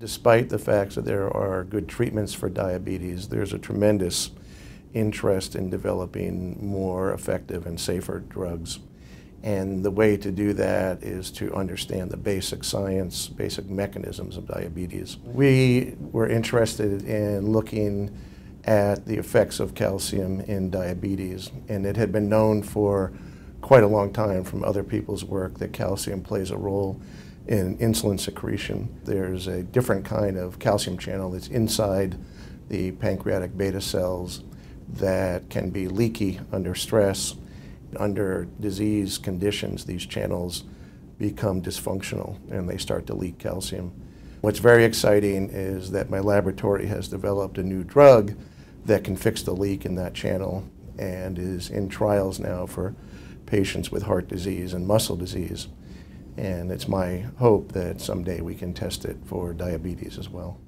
Despite the fact that there are good treatments for diabetes, there's a tremendous interest in developing more effective and safer drugs. And the way to do that is to understand the basic science, basic mechanisms of diabetes. We were interested in looking at the effects of calcium in diabetes, and it had been known for quite a long time from other people's work that calcium plays a role in insulin secretion. There's a different kind of calcium channel that's inside the pancreatic beta cells that can be leaky under stress under disease conditions, these channels become dysfunctional and they start to leak calcium. What's very exciting is that my laboratory has developed a new drug that can fix the leak in that channel and is in trials now for patients with heart disease and muscle disease. And it's my hope that someday we can test it for diabetes as well.